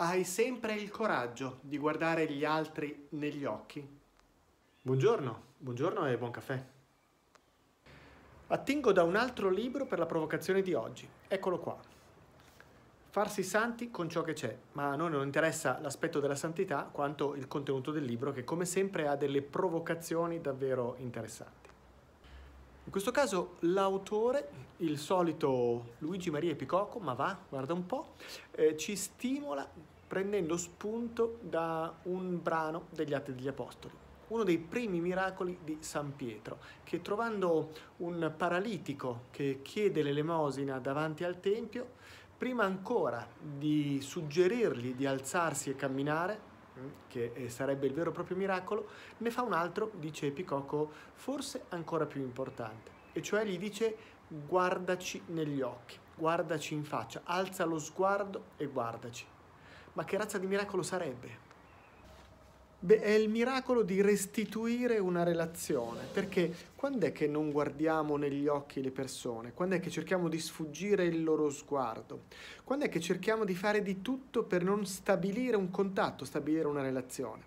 Hai sempre il coraggio di guardare gli altri negli occhi? Buongiorno, buongiorno e buon caffè. Attingo da un altro libro per la provocazione di oggi. Eccolo qua. Farsi santi con ciò che c'è, ma a noi non interessa l'aspetto della santità quanto il contenuto del libro che come sempre ha delle provocazioni davvero interessanti. In questo caso l'autore, il solito Luigi Maria Picocco, ma va, guarda un po', eh, ci stimola prendendo spunto da un brano degli Atti degli Apostoli, uno dei primi miracoli di San Pietro, che trovando un paralitico che chiede l'elemosina davanti al Tempio, prima ancora di suggerirgli di alzarsi e camminare, che eh, sarebbe il vero e proprio miracolo, ne fa un altro, dice Picocco, forse ancora più importante, e cioè gli dice guardaci negli occhi, guardaci in faccia, alza lo sguardo e guardaci. Ma che razza di miracolo sarebbe? Beh, è il miracolo di restituire una relazione, perché quando è che non guardiamo negli occhi le persone? Quando è che cerchiamo di sfuggire il loro sguardo? Quando è che cerchiamo di fare di tutto per non stabilire un contatto, stabilire una relazione?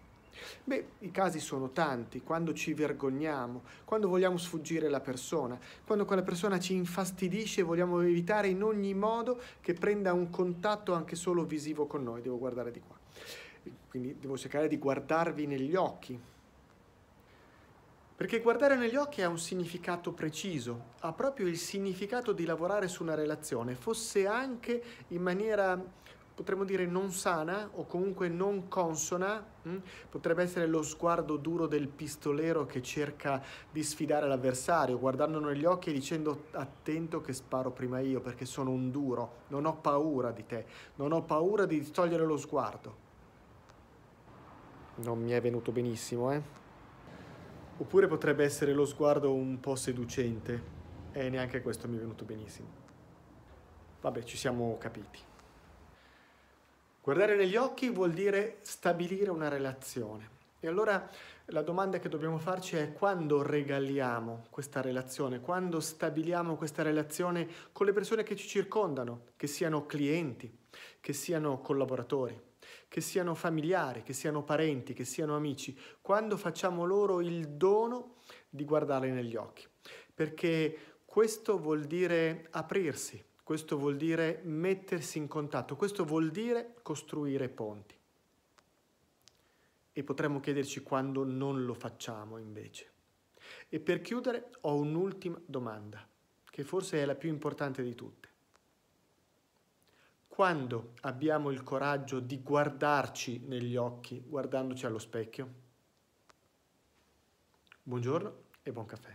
Beh, i casi sono tanti, quando ci vergogniamo, quando vogliamo sfuggire la persona, quando quella persona ci infastidisce e vogliamo evitare in ogni modo che prenda un contatto anche solo visivo con noi, devo guardare di qua quindi devo cercare di guardarvi negli occhi. Perché guardare negli occhi ha un significato preciso, ha proprio il significato di lavorare su una relazione, fosse anche in maniera, potremmo dire, non sana o comunque non consona, hm? potrebbe essere lo sguardo duro del pistolero che cerca di sfidare l'avversario, guardandolo negli occhi e dicendo attento che sparo prima io perché sono un duro, non ho paura di te, non ho paura di togliere lo sguardo non mi è venuto benissimo, eh? Oppure potrebbe essere lo sguardo un po' seducente e neanche questo mi è venuto benissimo. Vabbè, ci siamo capiti. Guardare negli occhi vuol dire stabilire una relazione. E allora la domanda che dobbiamo farci è quando regaliamo questa relazione, quando stabiliamo questa relazione con le persone che ci circondano, che siano clienti, che siano collaboratori che siano familiari, che siano parenti, che siano amici, quando facciamo loro il dono di guardarli negli occhi. Perché questo vuol dire aprirsi, questo vuol dire mettersi in contatto, questo vuol dire costruire ponti. E potremmo chiederci quando non lo facciamo invece. E per chiudere ho un'ultima domanda, che forse è la più importante di tutte quando abbiamo il coraggio di guardarci negli occhi guardandoci allo specchio? Buongiorno e buon caffè.